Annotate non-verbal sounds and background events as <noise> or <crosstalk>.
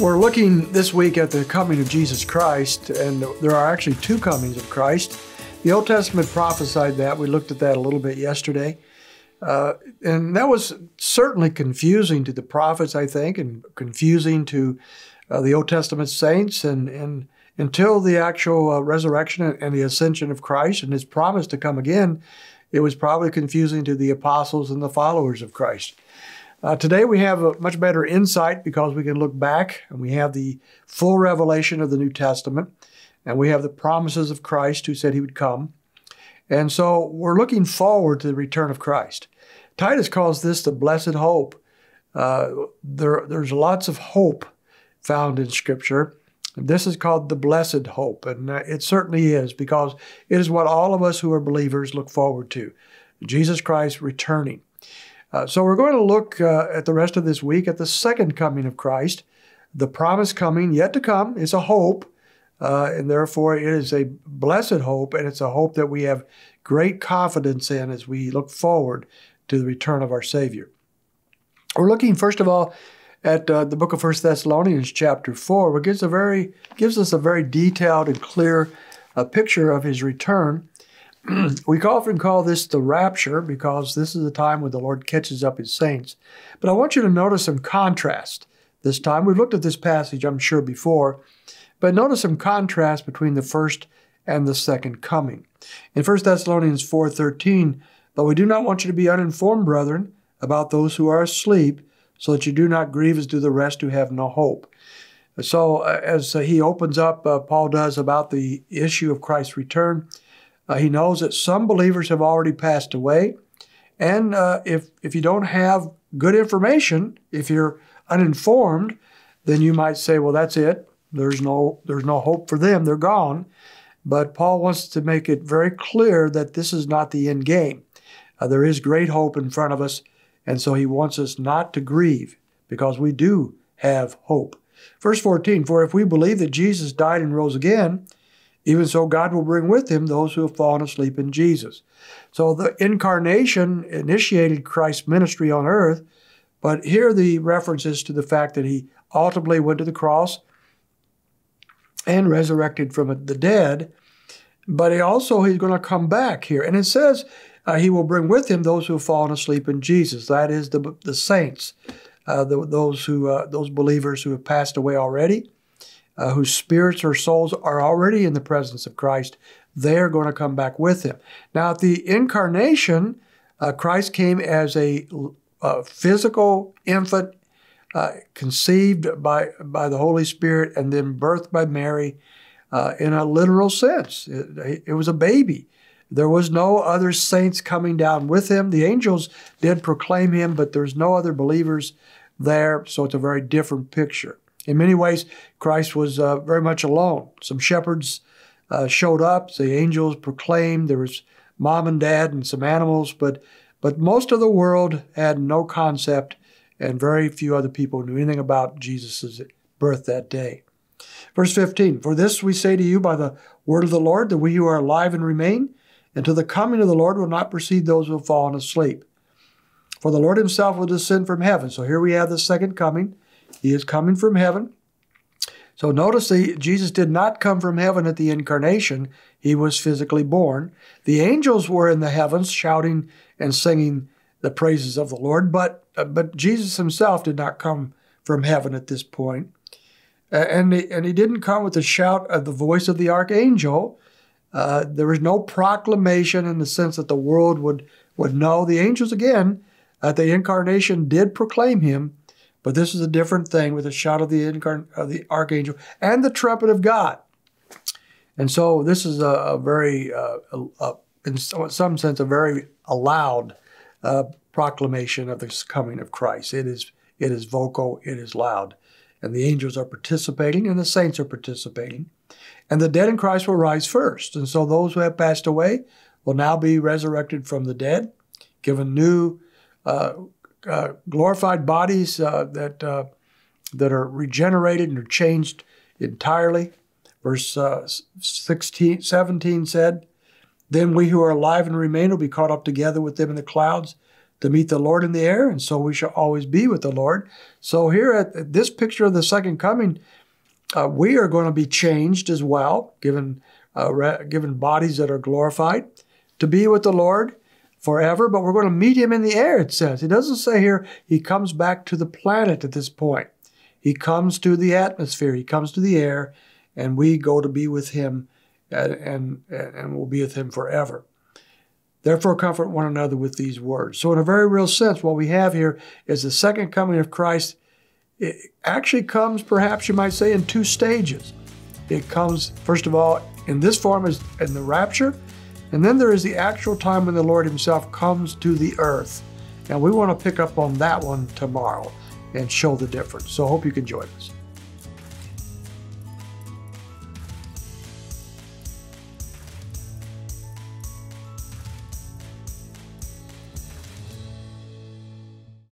We're looking this week at the coming of Jesus Christ, and there are actually two comings of Christ. The Old Testament prophesied that. We looked at that a little bit yesterday. Uh, and that was certainly confusing to the prophets, I think, and confusing to uh, the Old Testament saints. And, and until the actual uh, resurrection and the ascension of Christ and his promise to come again, it was probably confusing to the apostles and the followers of Christ. Uh, today we have a much better insight because we can look back and we have the full revelation of the New Testament and we have the promises of Christ who said he would come. And so we're looking forward to the return of Christ. Titus calls this the blessed hope. Uh, there, there's lots of hope found in Scripture. This is called the blessed hope, and it certainly is because it is what all of us who are believers look forward to Jesus Christ returning. Uh, so we're going to look uh, at the rest of this week at the second coming of Christ. The promise coming yet to come is a hope, uh, and therefore it is a blessed hope, and it's a hope that we have great confidence in as we look forward to the return of our Savior. We're looking first of all at uh, the book of First Thessalonians, chapter four, which gives a very gives us a very detailed and clear uh, picture of His return. <clears throat> we often call this the rapture because this is the time when the Lord catches up his saints. But I want you to notice some contrast this time. We've looked at this passage, I'm sure, before, but notice some contrast between the first and the second coming. In 1 Thessalonians 4:13, but we do not want you to be uninformed, brethren, about those who are asleep, so that you do not grieve as do the rest who have no hope. So, uh, as uh, he opens up, uh, Paul does about the issue of Christ's return, uh, he knows that some believers have already passed away. And uh, if, if you don't have good information, if you're uninformed, then you might say, well, that's it. There's no, there's no hope for them. They're gone. But Paul wants to make it very clear that this is not the end game. Uh, there is great hope in front of us. And so he wants us not to grieve because we do have hope. Verse 14 For if we believe that Jesus died and rose again, even so, God will bring with him those who have fallen asleep in Jesus. So the incarnation initiated Christ's ministry on earth, but here the reference is to the fact that he ultimately went to the cross and resurrected from the dead. But he also he's going to come back here, and it says uh, he will bring with him those who have fallen asleep in Jesus. That is the the saints, uh, the, those who uh, those believers who have passed away already uh, whose spirits or souls are already in the presence of Christ, they're going to come back with him. Now, at the incarnation, uh, Christ came as a, a physical infant, uh, conceived by, by the Holy Spirit, and then birthed by Mary uh, in a literal sense. It, it was a baby. There was no other saints coming down with him. The angels did proclaim him, but there's no other believers there, so it's a very different picture. In many ways, Christ was uh, very much alone. Some shepherds uh, showed up, the angels proclaimed, there was mom and dad and some animals, but, but most of the world had no concept, and very few other people knew anything about Jesus' birth that day. Verse 15 For this we say to you by the word of the Lord, that we who are alive and remain, until the coming of the Lord will not precede those who have fallen asleep. For the Lord himself will descend from heaven. So here we have the second coming. He is coming from heaven. So notice the, Jesus did not come from heaven at the incarnation. He was physically born. The angels were in the heavens shouting and singing the praises of the Lord, but, uh, but Jesus himself did not come from heaven at this point. And, he, and he didn't come with the shout of the voice of the archangel. Uh, there was no proclamation in the sense that the world would, would know. The angels, again, at the incarnation, did proclaim him, but this is a different thing with the shout of the, incarn- of the archangel and the trumpet of God. And so this is a, a very, uh, a, a, in some sense, a very loud uh, proclamation of the coming of Christ. It is, it is vocal, it is loud. And the angels are participating and the saints are participating. And the dead in Christ will rise first. And so those who have passed away will now be resurrected from the dead, given new uh, uh, glorified bodies uh, that uh, that are regenerated and are changed entirely. Verse uh, 16, 17 said, Then we who are alive and remain will be caught up together with them in the clouds to meet the Lord in the air, and so we shall always be with the Lord. So here at this picture of the second coming, uh, we are going to be changed as well, given uh, given bodies that are glorified, to be with the Lord forever. But we're going to meet Him in the air. It says. It doesn't say here He comes back to the planet at this point. He comes to the atmosphere. He comes to the air, and we go to be with Him, and and, and we'll be with Him forever. Therefore, comfort one another with these words. So, in a very real sense, what we have here is the second coming of Christ. It actually comes, perhaps you might say, in two stages. It comes, first of all, in this form as in the rapture, and then there is the actual time when the Lord Himself comes to the earth. And we want to pick up on that one tomorrow and show the difference. So I hope you can join us.